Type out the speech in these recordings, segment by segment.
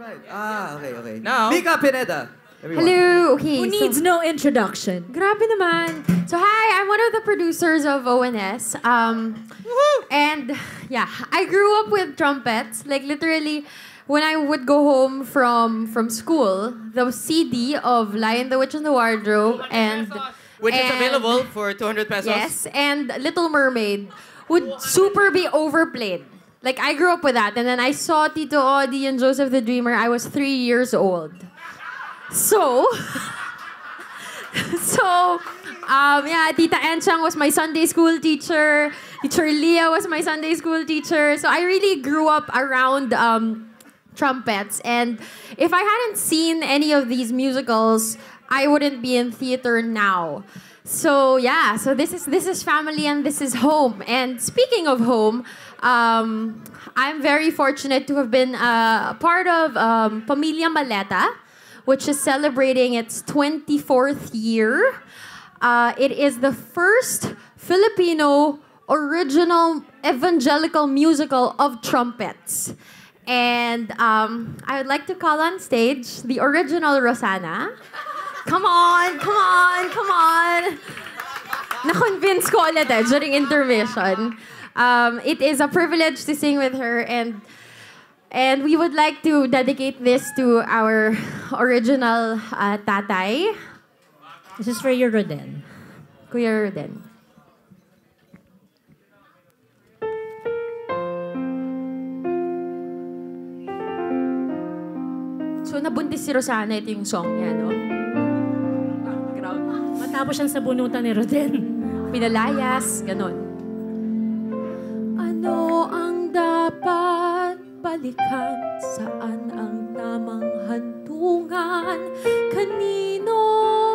right. Ah, okay, okay. Now- Mica Pineda. Everyone. Hello. Okay. Who so- needs no introduction? Grabe naman. So hi, I'm one of the producers of ONS. Um, and yeah, I grew up with trumpets. Like literally, when I would go home from from school, the CD of Lion, the Witch, and the Wardrobe, and Which is available for 200 pesos. Yes, and Little Mermaid would super be overplayed. Like I grew up with that, and then I saw Tito Odi and Joseph the Dreamer. I was three years old. So, so, um, yeah, Tita Enchang was my Sunday school teacher. Teacher Leah was my Sunday school teacher. So I really grew up around um, trumpets. And if I hadn't seen any of these musicals, I wouldn't be in theater now. So yeah, so this is this is family and this is home. And speaking of home, um, I'm very fortunate to have been uh, a part of um, Pamilya Maleta, which is celebrating its 24th year. Uh, it is the first Filipino original evangelical musical of trumpets. And um, I would like to call on stage the original Rosanna. Come on, come on, come on. Na-convince ko ulit eh, during intermission. Um, it is a privilege to sing with her and and we would like to dedicate this to our original uh, tatay, This is for you, Roden. Kuya Roden. So, nabuntis si Rosana, ito yung song niya, no? Background. Matapos siyang sabunutan ni Roden. Pinalayas, ganon. Ano ang dapat balikan? Saan ang tamang hantungan? Kanino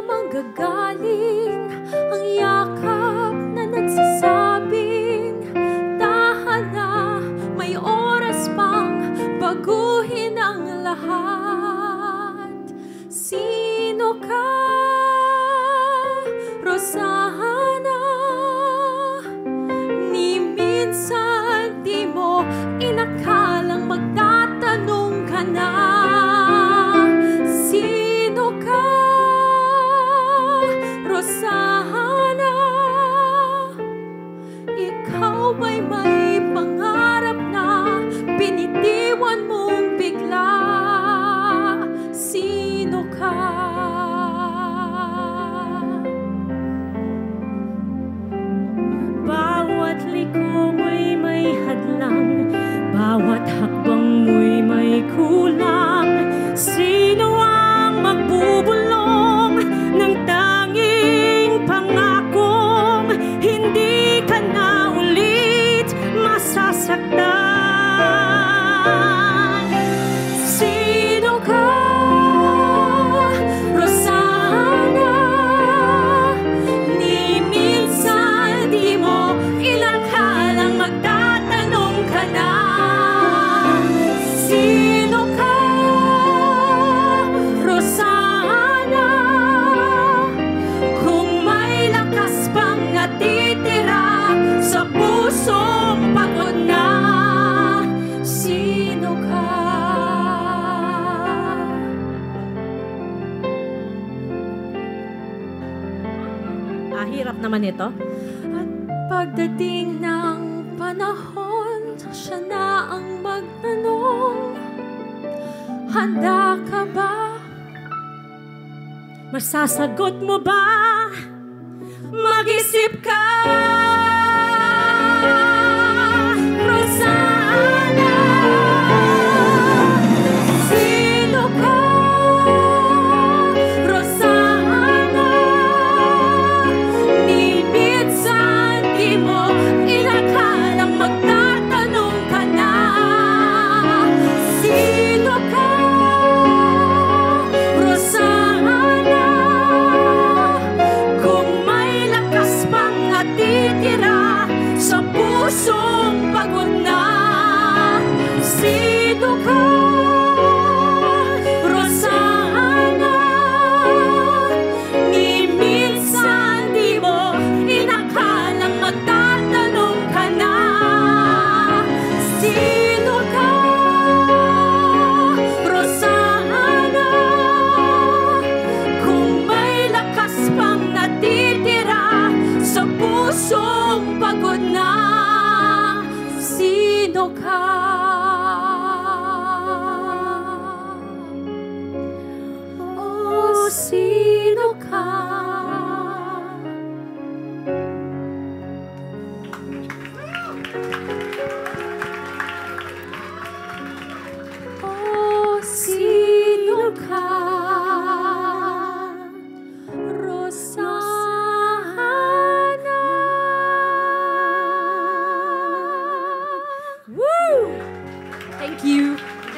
manggagaling ang yakap na nagsasabing Tahan na, may oras pang baguhin ang lahat Ka, Ah, hirap naman ito. At pagdating ng panahon, siya na ang magtanong Handa ka ba? Masasagot mo ba? Mag-isip ka! Sino ka?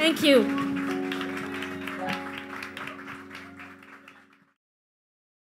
Thank you.